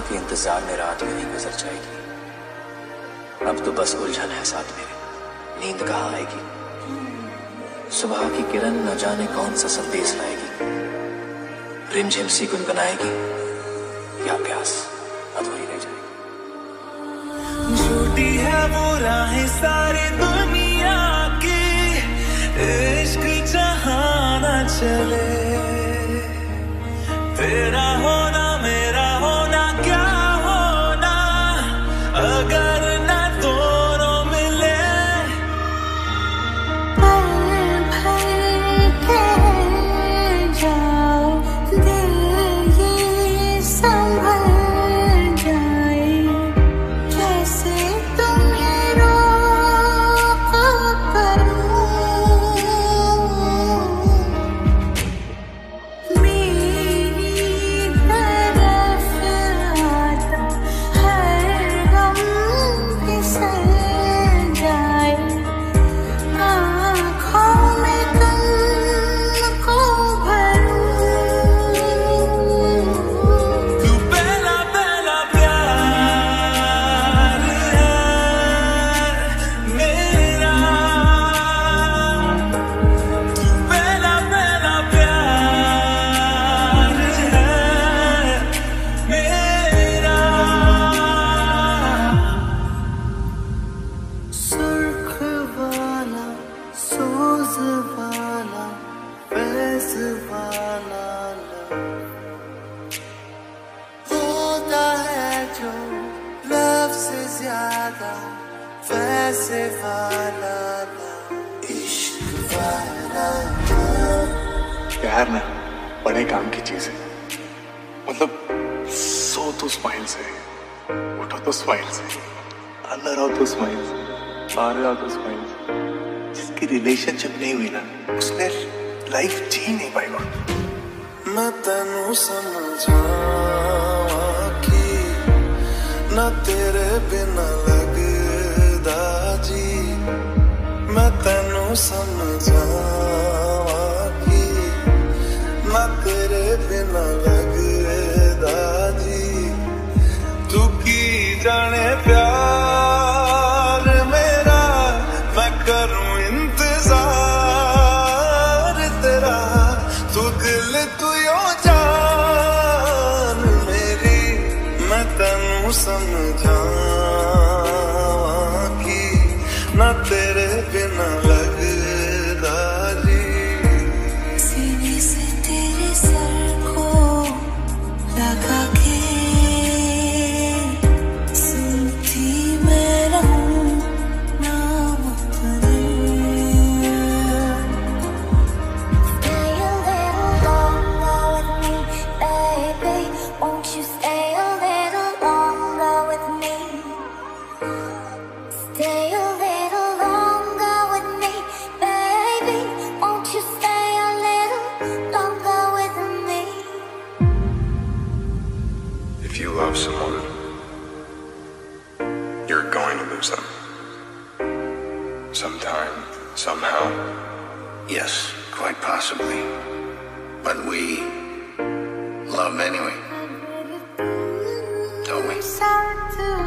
के इंतज़ार में रात यूँ ही गुजर जाएगी। अब तो बस उलझन है साथ मेरे नींद कहाँ आएगी? सुबह की किरण न जाने कौन सा संदेश लाएगी। रिमझिम सी गुनगुनाएगी। या प्यास अधूरी रह जाएगी। झूठी है वो राहें सारी दुनिया की। इश्क जहाँ चले। से ज़्यादा वैसे वाला इश्क वाला प्यार ना बड़े काम की चीज़ है। मतलब सो तो स्माइल से उठो तो स्माइल से अंदर आओ तो स्माइल से बाहर आओ तो स्माइल से। जिसकी रिलेशनशिप नहीं हुई ना उसने लाइफ जी नहीं पाएगा मैं तेनू समझावा कि ना तेरे बिना लगदा जी मैं तेनू समझावा कि ना तेरे बिना लगदा जी तू की जाने तेरे बिना you're going to lose them. Sometime, somehow. Yes, quite possibly. But we love anyway. Don't we? Start to